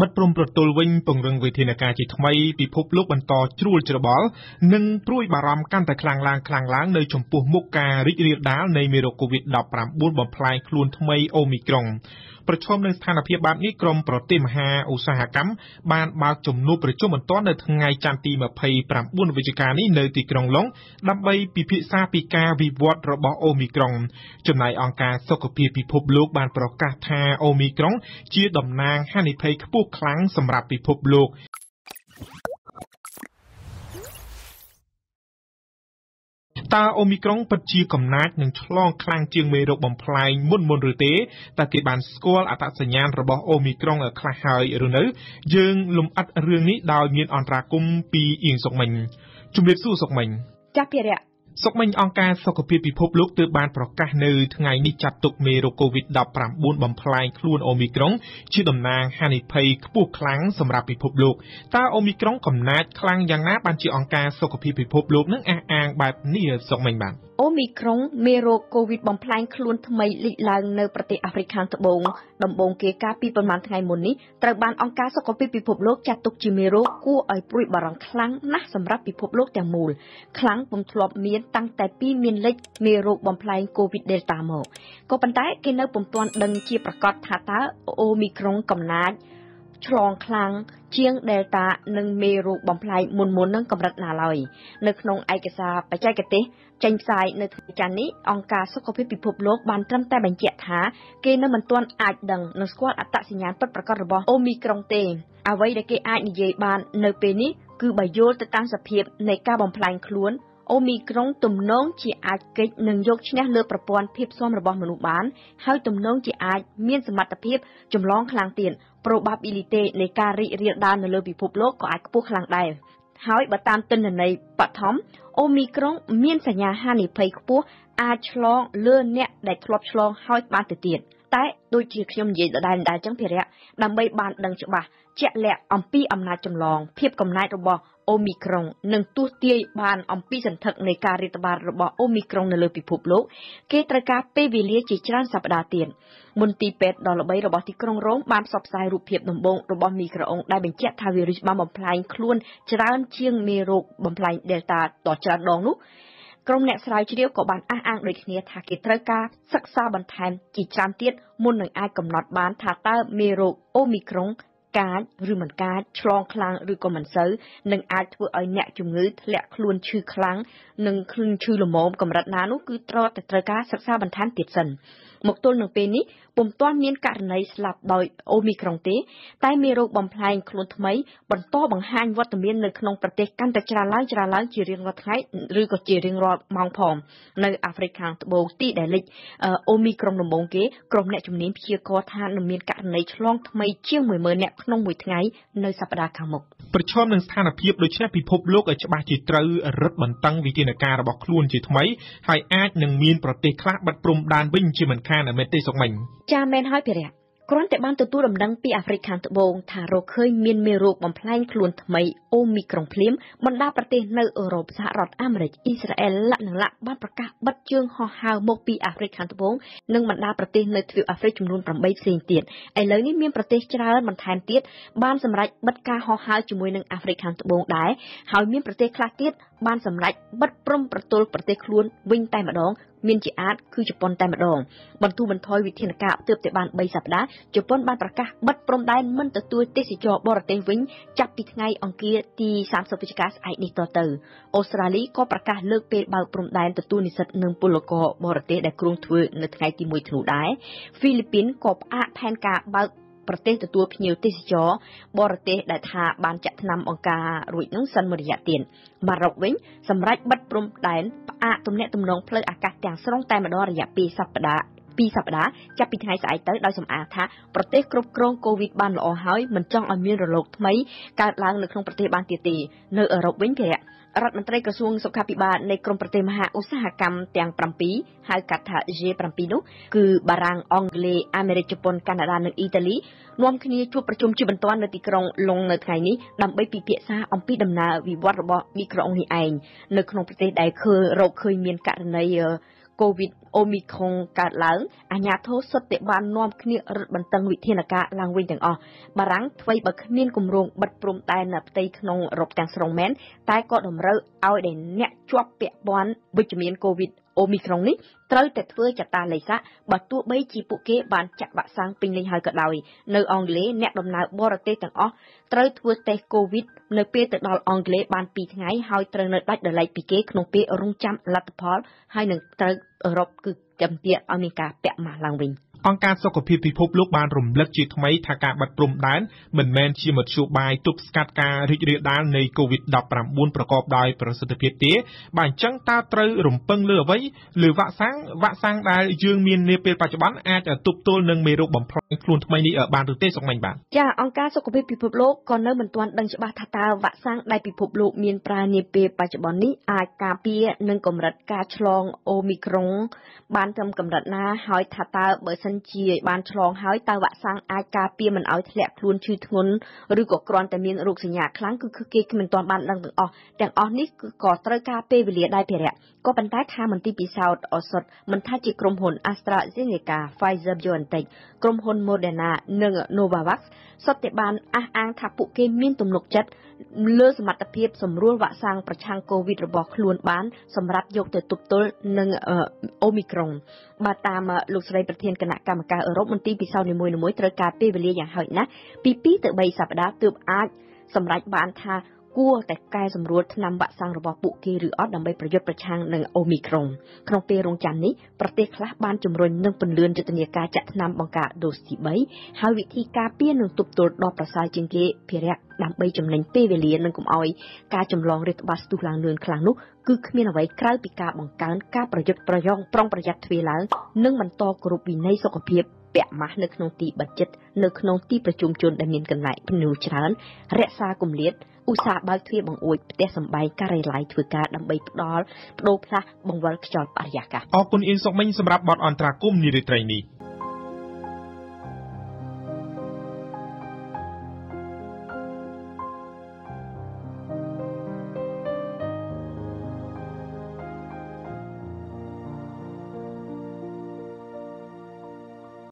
បិទព្រំប្រទល់វិញពង្រឹងវិធានការជាថ្មីពិភពលោកបន្តជ្រួលច្របល់និងព្រួយបារម្ភកាន់តែខ្លាំងឡើងខ្លាំងឡើងនៅចំពោះមុខការរីករាលដាលនៃមេរោគ COVID-19 បំផ្លាញខ្លួនថ្មីអូមីក្រុងប្រឈមនឹងស្ថានភាពបែបនេះក្រមប្រទេសមហាឧស្សាហកម្មបានបើកជំនួបប្រជុំបន្ទាន់នៅថ្ងៃច័ន្ទទី29វិច្ឆិកានេះនៅទីក្រុងឡុងដើម្បីពិភាក្សាពីការវិវត្តរបស់អូមីក្រុងចំណែកអង្គការសុខភាពពិភពលោកបានប្រកាសថាអូមីក្រុងជាតំណាងហានិភ័យខ្ពស់ខ្លាំងសម្រាប់ពិភពលោក តើអូមីក្រុងពិតជាកំណាចនឹងឆ្លងខ្លាំងជាងមេរោគបំផ្លាញមុនមុនឬទេតើគេបានស្គាល់អត្តសញ្ញាណរបស់អូមីក្រុងខ្លះហើយឬនៅ យើងលំអិតរឿងនេះដោយមានអន្តរាគមពីអៀងសុកមិញជំរាបសួរសុកមិញចាស់ភិរៈ សុកមិញអង្គការសុខភាពពិភពលោកទើបបានប្រកាសនៅថ្ងៃនេះចាត់ទុកមេរោគ COVID-19 បំផ្លាញខ្លួនអូមីក្រុងជាតំណាងហានិភ័យខ្ពស់ខ្លាំងសម្រាប់ពិភពលោកតើអូមីក្រុងកំណាចខ្លាំងយ៉ាងណាបានជាអង្គការសុខភាពពិភពលោកនឹងអះអាងបែបនេះសុកមិញបាទ អូមីក្រុងមេរោគកូវីដបំផ្លាញខ្លួនថ្មីលេចឡើងនៅប្រទេសអាហ្វ្រិកខាងត្បូងដំបូងគេកាលពីប្រមាណថ្ងៃមុននេះត្រូវបានអង្គការសុខភាពពិភពលោកចាត់ទុកជាមេរោគគួរឲ្យព្រួយបារម្ភខ្លាំងណាស់សម្រាប់ពិភពលោកទាំងមូលខ្លាំងពុំធ្លាប់មានតាំងតែពីមានលេចមេរោគបំផ្លែងកូវីដ Delta មកក៏ប៉ុន្តែគេនៅពុំទាន់ដឹងជាប្រកាសថាតើអូមីក្រុងកំណាចឆ្លងខ្លាំងជាង Delta និងមេរោគបំផ្លាញមុនមុននឹងកម្រិតណាឡើយនៅក្នុងឯកសារបច្ចេកទេស ចេញផ្សាយនៅថ្ងៃច័ន្ទនេះអង្គការសុខភាពពិភពលោកបានត្រឹមតែបញ្ជាក់ថាគេនៅមិនទាន់អាចដឹងនិងស្គាល់អត្តសញ្ញាណពិតប្រាកដរបស់អូមីក្រុងទេអ្វីដែលគេអាចនិយាយបាននៅពេលនេះគឺបើយល់ទៅតាមសភាពនៃការបំផ្លាញខ្លួនអូមីក្រុងទំនងជាអាចគេចនិងយកឈ្នះលើប្រព័ន្ធភាពស៊ាំរបស់មនុស្សបានហើយទំនងជាអាចមានសមត្ថភាពចម្លងខ្លាំងទៀត probability នៃការរីករាលដាលនៅលើពិភពលោកក៏អាចខ្ពស់ខ្លាំងដែរហើយបើតាមទិន្នន័យបឋម អូមីក្រុងមានសញ្ញាហានិភ័យខ្ពស់អាចឆ្លងលើអ្នកដែលធ្លាប់ឆ្លងហើយបានទៅទៀតតែដូចជាខ្ញុំនិយាយដដែលដែរចឹងភិរៈដើម្បីបានដឹងច្បាស់ជាក់លាក់អំពីអំណាចចម្លងភាពកំណាចរបស់ អូមីក្រុងនិងទស្សទាយបានអំពីសន្ធឹកនៃការរាតត្បាតរបស់អូមីក្រុងនៅលើពិភពលោកគេត្រូវការពេលវេលាជាច្រើនសប្តាហ៍ទៀតមន្ទីរពេទ្យដ៏ល្បីរបស់ទីក្រុងរ៉ូមបានផ្សព្វផ្សាយរូបភាពដំបូងរបស់មីក្រូអុងដែលបញ្ជាក់ថាវីរុសបានបំផ្លាញខ្លួនច្រើនជាងមេរោគបំផ្លាញ Delta ដ៏ច្រើនដងនោះក្រុមអ្នកស្រាវជ្រាវក៏បានអះអាងដូចគ្នាថាគេត្រូវការសិក្សាបន្ថែមជាច្រើនទៀតមុននឹងអាចកំណត់បានថាតើមេរោគអូមីក្រុង កាចឬមិនកាចឆ្លងខ្លាំងឬក៏មិនសូវនឹងអាចធ្វើឲ្យអ្នកជំងឺធ្លាក់ខ្លួនឈឺខ្លាំងនិងខ្លួនឈឺល្មមកម្រិតណានោះគឺត្រូវតែត្រូវការសិក្សាបន្ថែមទៀតសិន មកទល់នឹងពេលនេះពុំទាន់មានករណីស្លាប់ដោយអូមីក្រុងទេ តែមេរោគបំផ្លែងខ្លួនថ្មីបន្តបង្ហាញវត្តមាននៅក្នុងប្រទេសកាន់តែច្រើនឡើងច្រើនឡើងជារៀងរាល់ថ្ងៃឬក៏ជារៀងរាល់ម៉ោងផងនៅអាហ្វ្រិកខាងត្បូងទីដែលលេចអូមីក្រុងដំបូងគេក្រុមអ្នកជំនាញព្យាករណ៍ថានឹងមានករណីឆ្លងថ្មីជាង10000នាក់ក្នុងមួយថ្ងៃនៅសប្តាហ៍ខាងមុខប្រឈមនឹងស្ថានភាពដូចនេះពិភពលោកឲ្យច្បាស់ជាត្រូវរឹតបន្តឹងវិធានការរបស់ខ្លួនជាថ្មីហើយអាចនឹងមានប្រទេសខ្លះបិទព្រំដែនវិញជាមិនខានមែនទេសុកមិញចាមែនហើយភិរៈគ្រាន់តែបានទទួលដំណឹងពីអាហ្វ្រិកខាងត្បូងថារកឃើញមានមេរោគបំផ្លែងខ្លួនថ្មីអូមីក្រុងភ្លាមបណ្ដាប្រទេសនៅអឺរ៉ុបសហរដ្ឋអាមេរិកអ៊ីស្រាអែលលក្ខណៈលក្ខបានប្រកាសបិទជើងហោះហើរមកពីអាហ្វ្រិកខាងត្បូងនិងបណ្ដាប្រទេសនៅទ្វីបអាហ្វ្រិកចំនួន8ផ្សេងទៀតឥឡូវនេះមានប្រទេសច្រើនបន្ថែមទៀតបានសម្រេចបិទការហោះហើរជាមួយនឹងអាហ្វ្រិកខាងត្បូងដែរហើយមានប្រទេសខ្លះទៀតបានសម្រេចបិទព្រំប្រទល់ប្រទេសខ្លួនវិញតែម្ដង មានជាអាចគឺជប៉ុនតែម្ដងបន្ធូរបន្ថយវិធានការទើបតែបាន3សប្តាហ៍ជប៉ុនបានប្រកាសបិទព្រំដែនមិនទទួលទេសចរបរទេសវិញចាប់ពីថ្ងៃអង្គារទី30វិច្ឆិកាស្អែកនេះតទៅអូស្ត្រាលីក៏ប្រកាសលើកពេលបើកព្រំដែនទទួលនិស្សិតនិងពលករបរទេសដែលគ្រោងធ្វើនៅថ្ងៃទី1ធ្នូដែរហ្វីលីពីនក៏ផ្អាកផែនការបើក ប្រទេសទទួលភ្ញៀវទេសចរបរទេសដែលថាបានចាក់ថ្នាំអង្គការរួចនឹងសិនមួយរយៈទៀតម៉ារ៉ុកវិញសម្រាប់បិទព្រំដែនផ្អាកទំនាក់ទំនងផ្លូវអាកាសទាំងស្រុងតែម្ដងរយៈពេលសប្តាហ៍ ពីសប្តាហ៍ចាប់ពីថ្ងៃស្អែកទៅដោយសំអាងថាប្រទេសគ្រប់គ្រងកូវីដបានល្អហើយមិនចង់ឲ្យមានរលកថ្មីកើតឡើងនៅក្នុងប្រទេសបានទៀតទេនៅអឺរ៉ុបវិញភារៈរដ្ឋមន្ត្រីក្រសួងសុខាភិបាលនៃក្រមប្រទេសមហាឧស្សាហកម្មទាំង7ហៅកាត់ថា G7 នោះគឺបារាំងអង់គ្លេសអាមេរិកជប៉ុនកាណាដានិងអ៊ីតាលីនាំគ្នាជួបប្រជុំជាបន្ទាន់នៅទីក្រុងឡុងនៅថ្ងៃនេះដើម្បីពិភាក្សាអំពីដំណើរវិវត្តរបស់មីក្រូអ៊ុងនេះឯងនៅក្នុងប្រទេសដែលឃើញរកឃើញមានករណី កូវីដអូមីក្រុងកើតឡើងអាញាធិសុទ្ធតែបាននាំគ្នារឹតបន្តឹងវិធានការឡើងវិញទាំងអស់បារាំងអ្វីបើគ្មានគម្រោងបិទព្រំដែននៅផ្ទៃក្នុងអឺរ៉ុបទាំងស្រុងមែនតែក៏តម្រូវឲ្យដែលអ្នកជាប់ពាក់ព័ន្ធវិជ្ជមានកូវីដអូមីក្រុងនេះ ត្រូវតែធ្វើចតាឡេសាបើទោះបីជាពួកគេបានចាក់វ៉ាក់សាំងពេញលេញហើយក៏ដោយនៅអង់គ្លេសអ្នកដំណើរបរទេសទាំងអស់ត្រូវធ្វើតេស្តកូវីដនៅពេលទៅដល់អង់គ្លេសបាន2ថ្ងៃហើយត្រូវនៅដាច់ដោយឡែកពីគេក្នុងពេលរងចាំលទ្ធផលហើយនឹងត្រូវអឺរ៉ុបគឺចាំទៀតឲ្យមានការពាក់ម៉ាស់ឡើងវិញ។ អង្គការសុខភាពពិភពលោកបានរំលឹកជាថ្មីថាការបិទព្រំដែនមិនមែនជាមធ្យោបាយទប់ស្កាត់ការរីករាលដាលនៃ COVID-19 ប្រកបដោយប្រសិទ្ធភាពទេបាទអញ្ចឹងតើត្រូវរំពឹងលើអ្វីលើវ៉ាក់សាំងវ៉ាក់សាំងដែលយើងមាននាពេលបច្ចុប្បន្នអាចទប់ទល់នឹងមេរោគបំផ្លាញខ្លួនថ្មីនេះបានឬទេសុកមិញបាទចាអង្គការសុខភាពពិភពលោកក៏នៅមិនទាន់ដឹងច្បាស់ថាតើវ៉ាក់សាំងដែលពិភពលោកមានប្រើនាពេលបច្ចុប្បន្ននេះអាចការពារនឹងកម្រិតការឆ្លងអូមីក្រុងបានត្រឹមកម្រិតណាហើយថាតើបើសិនជាបានឆ្លងហើយតើវ៉ាក់សាំងអាចការពារមិនឲ្យធ្លាក់ខ្លួនឈឺធ្ងន់ឬក៏គ្រាន់តែមានរោគសញ្ញាខ្លាំងគឺគេមិនទាន់បានដឹងទាំងអស់ទាំងអស់នេះគឺក៏ត្រូវការពេលវេលាដែរភារៈក៏ប៉ុន្តែខាងមន្ទីរពិសោធន៍ឱសថមិនថាជាក្រុមហ៊ុន AstraZeneca, Pfizer BioNTech ក្រុមហ៊ុន Moderna និង Novavax សុទ្ធតែបានអះអាងថាពួកគេមានទំនុកចិត្តលើសមត្ថភាពសម្រួលវ៉ាក់សាំងប្រឆាំងកូវីដរបស់ខ្លួនបានសម្រាប់យកទៅទប់ទល់នឹងអូមីក្រុងបាទតាមលោកស្រីប្រធានគណៈកម្មការអឺរ៉ុបមន្ទីរពិសោធន៍នីមួយៗត្រូវការពេលវេលាយ៉ាងហោចណាស់ពី2ទៅ3សប្តាហ៍ទើបអាចសម្រេចបានថា គួរតែកែសម្រួលថ្នាំវ៉ាក់សាំងរបស់ពួកគេឬអត់ដើម្បីប្រយុទ្ធប្រឆាំងនឹងអូមីក្រុងក្នុងពេលរងចាំនេះប្រទេសខ្លះបានជំរុញនិងពន្លឿនយុទ្ធនាការចាក់ថ្នាំបង្ការដូសទី3ហើយវិធីការពារនឹងទប់ទល់ដល់ប្រសើរជាងគេភារៈដើម្បីចំណេញពេលវេលានិងកុំឲ្យការចម្លងរាតត្បាតស្ទុះឡើងលឿនខ្លាំងនោះគឺគ្មានអ្វីក្រៅពីការបង្កើនការប្រយុទ្ធប្រយោងប្រុងប្រយ័ត្នទ្វេឡើងនិងបន្តគោរពវិន័យសុខភាព ពាក់ម៉ាស់នៅក្នុងទីបិទជិតនៅក្នុងទីប្រជុំជនដែលមានកន្លែងភ្ញៀវច្រើន រក្សាគម្លាតឧស្សាហ៍បើកទ្វារបង្អួចផ្ទះសម្បែងការិយាល័យធ្វើការដើម្បីផ្ដល់បដូរផ្លាស់បង្វិលខ្យល់បរិយាកាសអរគុណអ៊ីនសុកមិញសម្រាប់បទអន្តរាគមន៍នារីត្រីនេះ